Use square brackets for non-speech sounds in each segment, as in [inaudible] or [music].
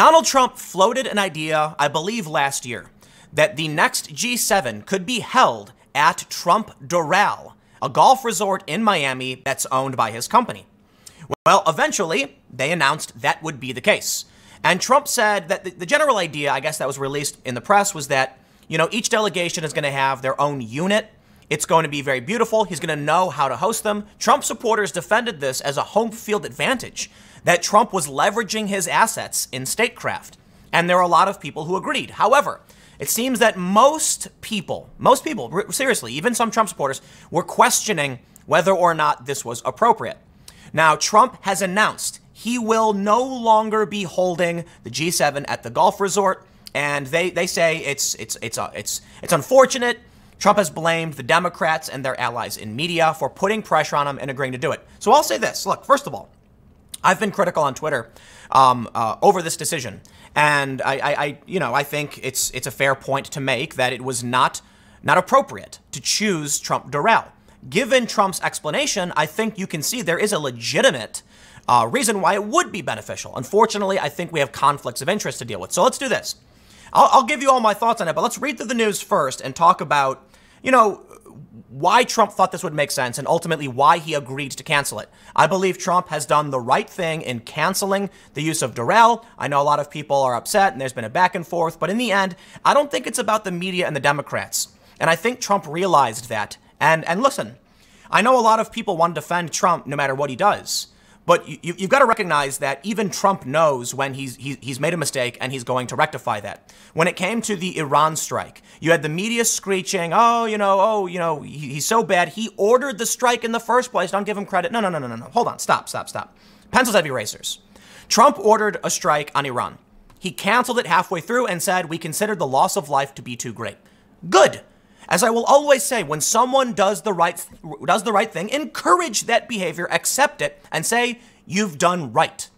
Donald Trump floated an idea, I believe last year, that the next G7 could be held at Trump Doral, a golf resort in Miami that's owned by his company. Well, eventually, they announced that would be the case. And Trump said that the, general idea, I guess that was released in the press, was that, you know, each delegation is going to have their own unit. It's going to be very beautiful. He's going to know how to host them. Trump supporters defended this as a home field advantage, that Trump was leveraging his assets in statecraft. And there are a lot of people who agreed. However, it seems that most people, most people, seriously, even some Trump supporters, were questioning whether or not this was appropriate. Now, Trump has announced he will no longer be holding the G7 at the golf resort, and they, they say it's it's it's uh, it's it's unfortunate. Trump has blamed the Democrats and their allies in media for putting pressure on him and agreeing to do it. So I'll say this: Look, first of all, I've been critical on Twitter um, uh, over this decision, and I, I, I, you know, I think it's it's a fair point to make that it was not not appropriate to choose Trump Doral given Trump's explanation, I think you can see there is a legitimate uh, reason why it would be beneficial. Unfortunately, I think we have conflicts of interest to deal with. So let's do this. I'll, I'll give you all my thoughts on it, but let's read through the news first and talk about, you know, why Trump thought this would make sense and ultimately why he agreed to cancel it. I believe Trump has done the right thing in canceling the use of Doral. I know a lot of people are upset and there's been a back and forth, but in the end, I don't think it's about the media and the Democrats. And I think Trump realized that and and listen, I know a lot of people want to defend Trump no matter what he does. But you, have got to recognize that even Trump knows when he's, he, he's made a mistake and he's going to rectify that. When it came to the Iran strike, you had the media screeching, oh, you know, oh, you know, he, he's so bad. He ordered the strike in the first place. Don't give him credit. No, no, no, no, no, no. Hold on. Stop, stop, stop. Pencils heavy racers. Trump ordered a strike on Iran. He canceled it halfway through and said, we considered the loss of life to be too great. Good. As I will always say, when someone does the right does the right thing, encourage that behavior, accept it, and say you've done right.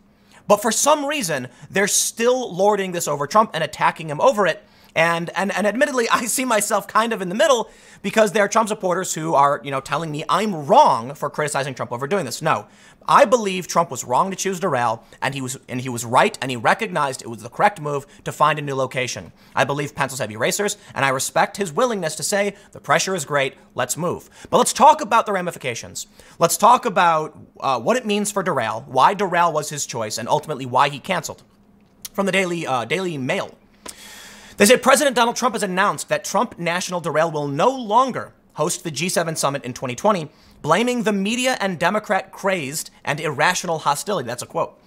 But for some reason, they're still lording this over Trump and attacking him over it. And, and, and admittedly, [laughs] I see myself kind of in the middle because there are Trump supporters who are, you know, telling me I'm wrong for criticizing Trump over doing this. No, I believe Trump was wrong to choose Doral, and he was and he was right, and he recognized it was the correct move to find a new location. I believe pencils have erasers, and I respect his willingness to say the pressure is great, let's move. But let's talk about the ramifications. Let's talk about uh, what it means for Doral, why Doral was his choice, and ultimately why he canceled. From the Daily uh, Daily Mail. They say President Donald Trump has announced that Trump National Doral will no longer host the G7 summit in 2020, blaming the media and Democrat crazed and irrational hostility. That's a quote.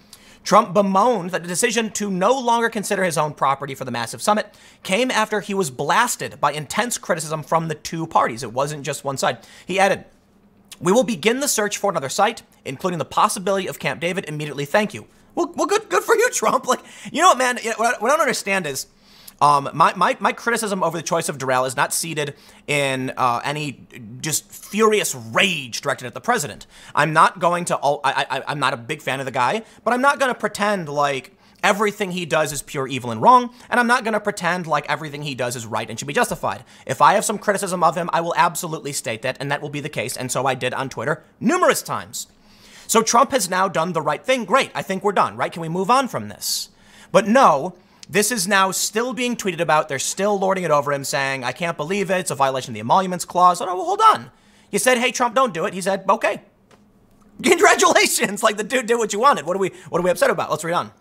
Trump bemoaned that the decision to no longer consider his own property for the massive summit came after he was blasted by intense criticism from the two parties. It wasn't just one side. He added, We will begin the search for another site, including the possibility of Camp David immediately. Thank you. Well, well good, good for you, Trump. Like, you know what, man? What I don't understand is um, my, my, my criticism over the choice of Doral is not seated in uh, any just furious rage directed at the president. I'm not going to, I, I, I'm not a big fan of the guy, but I'm not going to pretend like everything he does is pure evil and wrong, and I'm not going to pretend like everything he does is right and should be justified. If I have some criticism of him, I will absolutely state that, and that will be the case, and so I did on Twitter numerous times. So Trump has now done the right thing. Great. I think we're done, right? Can we move on from this? But no, this is now still being tweeted about. They're still lording it over him, saying, I can't believe it. It's a violation of the emoluments clause. Oh, no, well, hold on. You said, hey, Trump, don't do it. He said, okay. [laughs] Congratulations. Like the dude did what you wanted. What are we, what are we upset about? Let's read on.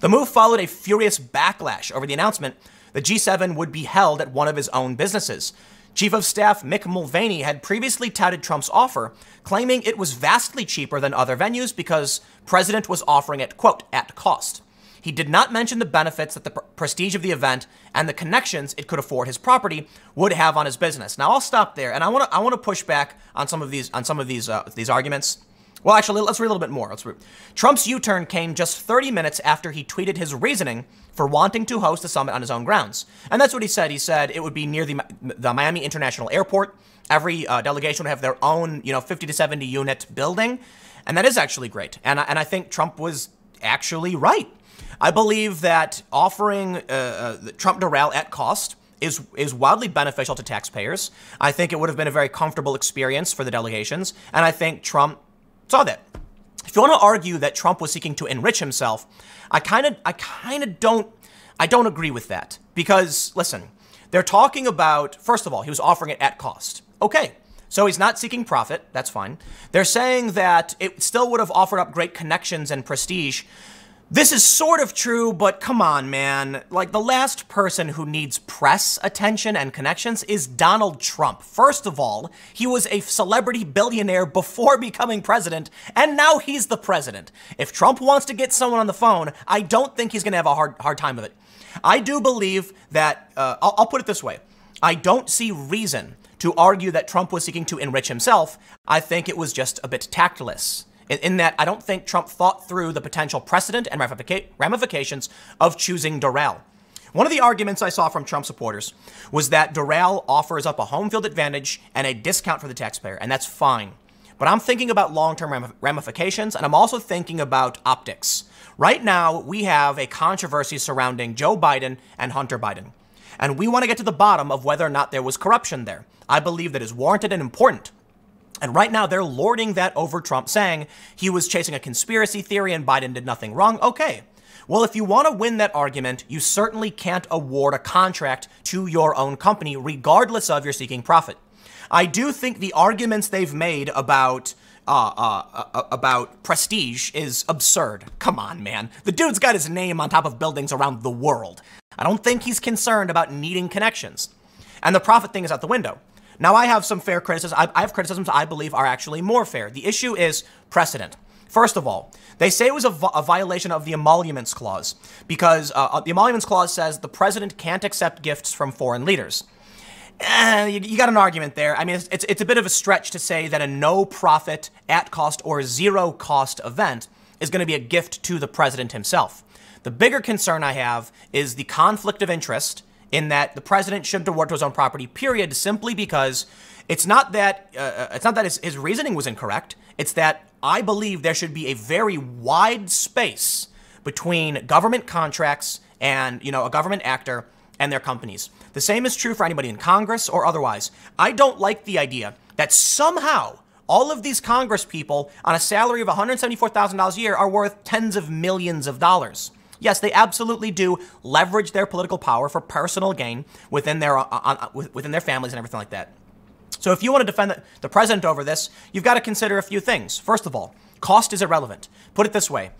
The move followed a furious backlash over the announcement the G7 would be held at one of his own businesses. Chief of Staff Mick Mulvaney had previously touted Trump's offer, claiming it was vastly cheaper than other venues because President was offering it, quote, at cost. He did not mention the benefits that the pr- prestige of the event and the connections it could afford his property would have on his business. Now I'll stop there, and I want to I want to push back on some of these on some of these uh, these arguments. Well, actually, let's read a little bit more. Let's read. Trump's U-turn came just 30 minutes after he tweeted his reasoning for wanting to host the summit on his own grounds, and that's what he said. He said it would be near the the Miami International Airport. Every uh, delegation would have their own, you know, 50 to 70 unit building, and that is actually great. And and I think Trump was actually right. I believe that offering uh, uh, Trump Doral at cost is is wildly beneficial to taxpayers. I think it would have been a very comfortable experience for the delegations, and I think Trump saw that. if you want to argue that Trump was seeking to enrich himself, I kind of I kind of don't I don't agree with that because listen, they're talking about first of all, he was offering it at cost. Okay. So he's not seeking profit, that's fine. They're saying that it still would have offered up great connections and prestige this is sort of true, but come on, man. Like, the last person who needs press attention and connections is Donald Trump. First of all, he was a celebrity billionaire before [laughs] becoming president, and now he's the president. If Trump wants to get someone on the phone, I don't think he's gonna have a hard, hard time of it. I do believe that, uh, I'll, I'll put it this way I don't see reason to argue that Trump was seeking to enrich himself. I think it was just a bit tactless in, in that I don't think Trump thought through the potential precedent and ramifications of choosing Doral. One of the arguments I saw from Trump supporters was that Doral offers up a home field advantage and a discount for the taxpayer, and that's fine. But I'm thinking about long term ramifications, and I'm also thinking about optics. Right now, we have a controversy surrounding Joe Biden and Hunter Biden. And we want to get to the bottom of whether or not there was corruption there. I believe that is warranted and important. And right now, they're lording that over Trump, saying he was chasing a conspiracy theory and Biden did nothing wrong. Okay. Well, if you want to win that argument, you certainly can't award a contract to your own company, regardless of your seeking profit. I do think the arguments they've made about uh, uh, uh, about prestige is absurd. Come on, man. The dude's got his name on top of buildings around the world. I don't think he's concerned about needing connections. And the profit thing is out the window. Now, I have some fair criticisms. I, have criticisms I believe are actually more fair. The issue is precedent. First of all, they say it was a, a violation of the Emoluments Clause because uh, uh, the Emoluments Clause says the president can't accept gifts from foreign leaders. Eh, you, you, got an argument there. I mean, it's, it's, it's a bit of a stretch to say that a no profit, at cost, or zero cost event is going to be a gift to the president himself. The bigger concern I have is the conflict of interest in that the president shouldn't award to his own property, period, simply because it's not that uh, uh, it's not that his, his reasoning was incorrect. It's that I believe there should be a very wide space between government contracts and you know a government actor and their companies. The same is true for anybody in Congress or otherwise. I don't like the idea that somehow all of these Congress people on a salary of $174,000 a year are worth tens of millions of dollars. Yes, they absolutely do leverage their political power for personal gain within their uh, uh, uh within their families and everything like that. So if you want to defend the, the president over this, you've got to consider a few things. First of all, cost is irrelevant. Put it this way.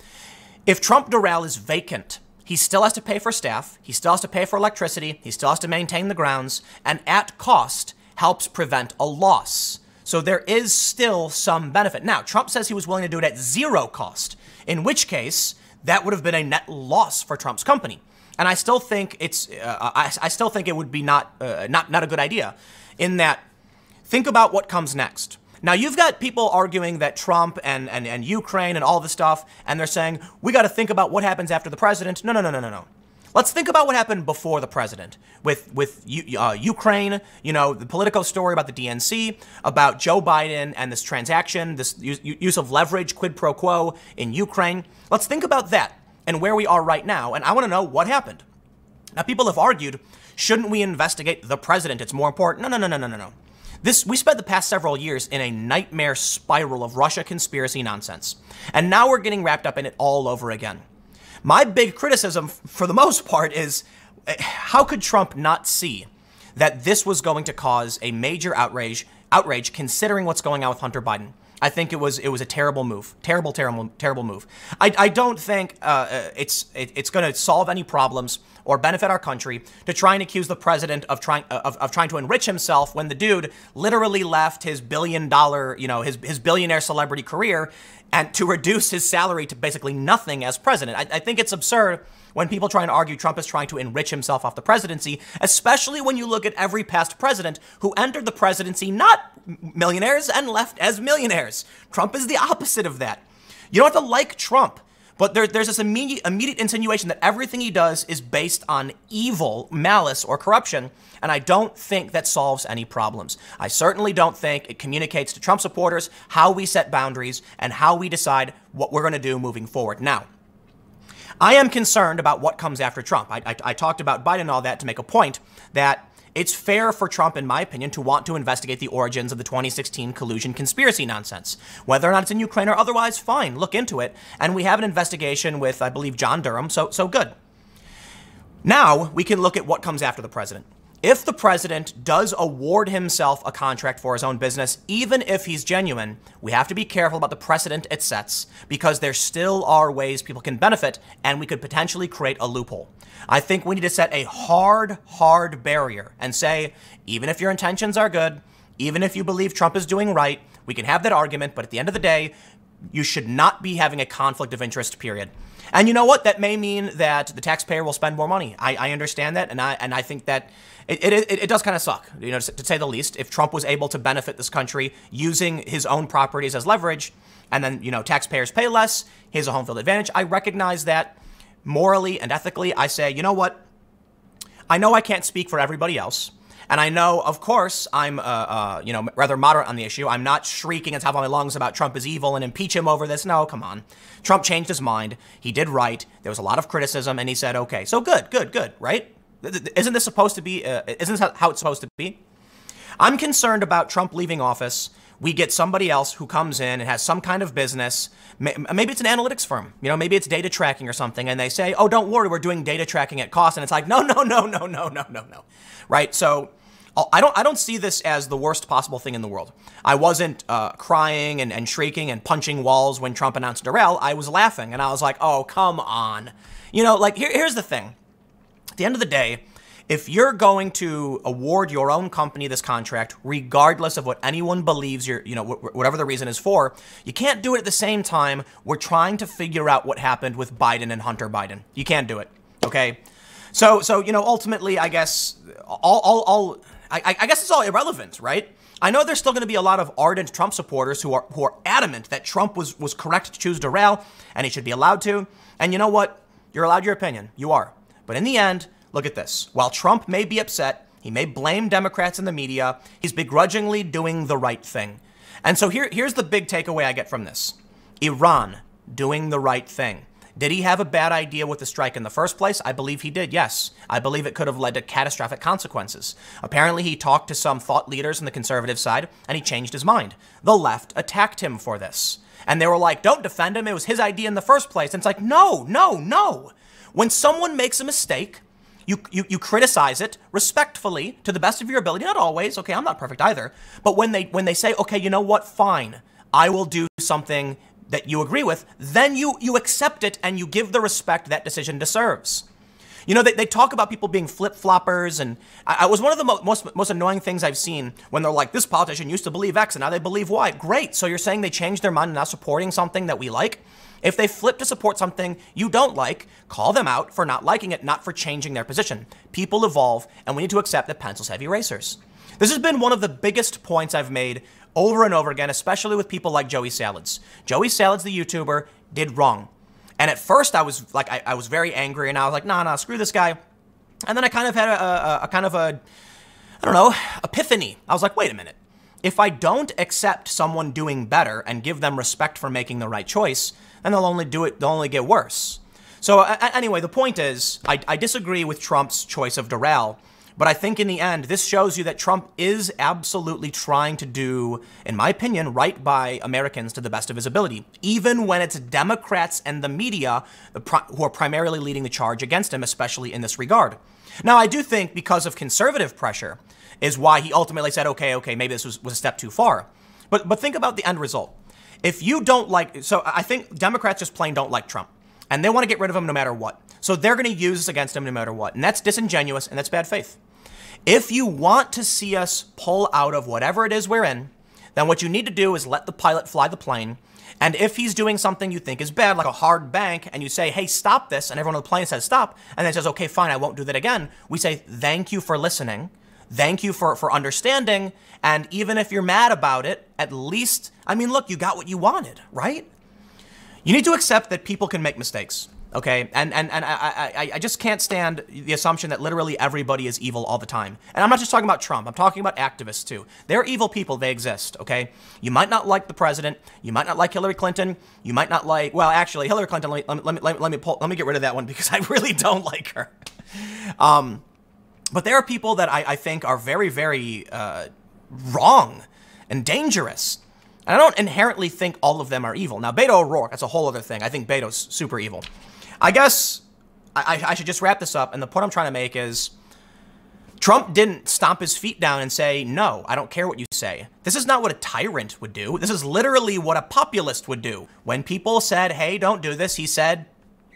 If Trump Doral is vacant, he still has to pay for staff, he still has to pay for electricity, he still has to maintain the grounds, and at cost helps prevent a loss. So there is still some benefit. Now, Trump says he was willing to do it at zero cost, in which case that would have been a net loss for Trump's company. And I still think it's, uh, I, I, still think it would be not, uh, not, not a good idea in that think about what comes next. Now, you've got people arguing that Trump and, and, and Ukraine and all this stuff, and they're saying, we got to think about what happens after the president. No, no, no, no, no, no. Let's think about what happened before the president with with uh, Ukraine. You know, the Politico story about the DNC, about Joe Biden and this transaction, this use of leverage, quid pro quo in Ukraine. Let's think about that and where we are right now. And I want to know what happened. Now, people have argued, shouldn't we investigate the president? It's more important. No, no, no, no, no, no, no. This, we spent the past several years in a nightmare spiral of Russia conspiracy nonsense. And now we're getting wrapped up in it all over again. My big criticism, for the most part, is eh, how could Trump not see that this was going to cause a major outrage, outrage considering what's going on with Hunter Biden? I think it was it was a terrible move, terrible, terrible, terrible move. I, I don't think uh, uh it's it, it's going to solve any problems or benefit our country to try and accuse the president of trying of, of trying to enrich himself when the dude literally left his billion dollar you know his his billionaire celebrity career and to reduce his salary to basically nothing as president. I, I think it's absurd when people try and argue Trump is trying to enrich himself off the presidency, especially when you look at every past president who entered the presidency not millionaires and left as millionaires. Trump is the opposite of that. You don't have to like Trump. But there, there's this immediate, immediate insinuation that everything he does is based on evil, malice, or corruption, and I don't think that solves any problems. I certainly don't think it communicates to Trump supporters how we set boundaries and how we decide what we're going to do moving forward. Now, I am concerned about what comes after Trump. I, I, I talked about Biden and all that to make a point that it's fair for Trump, in my opinion, to want to investigate the origins of the 2016 collusion conspiracy nonsense. Whether or not it's in Ukraine or otherwise, fine, look into it. And we have an investigation with, I believe, John Durham, so, so good. Now we can look at what comes after the president. If the president does award himself a contract for his own business, even if he's genuine, we have to be careful about the precedent it sets because there still are ways people can benefit and we could potentially create a loophole. I think we need to set a hard, hard barrier and say, even if your intentions are good, even if you believe Trump is doing right, we can have that argument, but at the end of the day, you should not be having a conflict of interest, period. And you know what? That may mean that the taxpayer will spend more money. I, I understand that, and I and I think that it, it, it, does kind of suck, you know, to, to say the least. If Trump was able to benefit this country using his own properties as leverage, and then you know taxpayers pay less, he has a home field advantage. I recognize that morally and ethically. I say, you know what? I know I can't speak for everybody else. And I know, of course, I'm, uh, uh, you know, rather moderate on the issue. I'm not shrieking at top of my lungs about Trump is evil and impeach him over this. No, come on. Trump changed his mind. He did right. There was a lot of criticism, and he said, okay, so good, good, good, right? Isn't this supposed to be, uh, isn't this how it's supposed to be? I'm concerned about Trump leaving office. We get somebody else who comes in and has some kind of business. Maybe it's an analytics firm. You know, maybe it's data tracking or something. And they say, oh, don't worry, we're doing data tracking at cost. And it's like, no, no, no, no, no, no, no, no. Right? So I don't, I don't see this as the worst possible thing in the world. I wasn't uh, crying and, and shrieking and punching walls when Trump announced Doral. I was laughing and I was like, oh, come on. You know, like, here, here's the thing. At the end of the day, if you're going to award your own company this contract, regardless of what anyone believes you're, you know, whatever the reason is for, you can't do it at the same time we're trying to figure out what happened with Biden and Hunter Biden. You can't do it. Okay. So, so you know, ultimately, I guess all, all, all I, I guess it's all irrelevant, right? I know there's still going to be a lot of ardent Trump supporters who are who are adamant that Trump was was correct to choose Doral and he should be allowed to. And you know what? You're allowed your opinion. You are. But in the end, look at this. While Trump may be upset, he may blame Democrats and the media, he's begrudgingly doing the right thing. And so here, here's the big takeaway I get from this Iran doing the right thing. Did he have a bad idea with the strike in the first place? I believe he did, yes. I believe it could have led to catastrophic consequences. Apparently, he talked to some thought leaders on the conservative side and he changed his mind. The left attacked him for this. And they were like, don't defend him. It was his idea in the first place. And it's like, no, no, no. When someone makes a mistake, you, you, you criticize it respectfully to the best of your ability. Not always. Okay, I'm not perfect either. But when they when they say, okay, you know what, fine, I will do something that you agree with, then you, you accept it and you give the respect that decision deserves. You know, they, they talk about people being flip floppers, and I, I, was one of the mo- most, most annoying things I've seen when they're like, this politician used to believe X and now they believe Y. Great. So you're saying they changed their mind and now supporting something that we like? If they flip to support something you don't like, call them out for not liking it, not for changing their position. People evolve, and we need to accept that pencils have erasers. This has been one of the biggest points I've made over and over again, especially with people like Joey Salads. Joey Salads, the YouTuber, did wrong. And at first, I was like, I, I was very angry, and I was like, nah, nah, screw this guy. And then I kind of had a, a, a kind of a, I don't know, epiphany. I was like, wait a minute. If I don't accept someone doing better and give them respect for making the right choice, then they'll only do it, they'll only get worse. So uh, anyway, the point is, I, I disagree with Trump's choice of Doral but I think in the end, this shows you that Trump is absolutely trying to do, in my opinion, right by Americans to the best of his ability, even when it's Democrats and the media who are primarily leading the charge against him, especially in this regard. Now, I do think because of conservative pressure is why he ultimately said, okay, okay, maybe this was, was a step too far. But, but think about the end result. If you don't like, so I think Democrats just plain don't like Trump and they want to get rid of him no matter what. So they're going to use this against him no matter what. And that's disingenuous and that's bad faith. If you want to see us pull out of whatever it is we're in, then what you need to do is let the pilot fly the plane. And if he's doing something you think is bad, like a hard bank, and you say, hey, stop this, and everyone on the plane says stop, and then says, okay, fine, I won't do that again, we say, thank you for listening. Thank you for, for understanding. And even if you're mad about it, at least, I mean, look, you got what you wanted, right? You need to accept that people can make mistakes. Okay, and and and I, I I just can't stand the assumption that literally everybody is evil all the time. And I'm not just talking about Trump. I'm talking about activists too. They're evil people. They exist. Okay, you might not like the president. You might not like Hillary Clinton. You might not like. Well, actually, Hillary Clinton. Let me let me let me let me, pull, let me get rid of that one because I really [laughs] don't like her. Um, But there are people that I, I think are very, very uh, wrong and dangerous. And I don't inherently think all of them are evil. Now, Beto O'Rourke, that's a whole other thing. I think Beto's super evil. I guess I, I should just wrap this up. And the point I'm trying to make is Trump didn't stomp his feet down and say, no, I don't care what you say. This is not what a tyrant would do. This is literally what a populist would do. When people said, hey, don't do this, he said,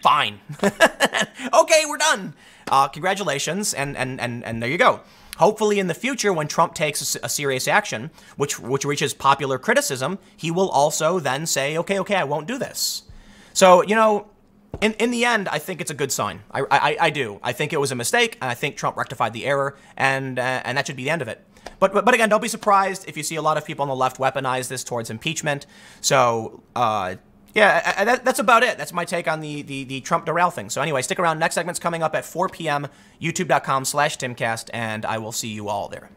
fine. [laughs] okay, we're done. Uh, congratulations, and, and, and, and there you go. Hopefully, in the future, when Trump takes a, a, serious action, which which reaches popular criticism, he will also then say, "Okay, okay, I won't do this." So you know, in, in the end, I think it's a good sign. I, I, I do. I think it was a mistake, and I think Trump rectified the error, and uh, and that should be the end of it. But, but but again, don't be surprised if you see a lot of people on the left weaponize this towards impeachment. So uh, yeah, that, that's about it. That's my take on the the, the Trump Doral thing. So anyway, stick around. Next segment's coming up at 4 p.m. YouTube.com/slash Timcast, and I will see you all there.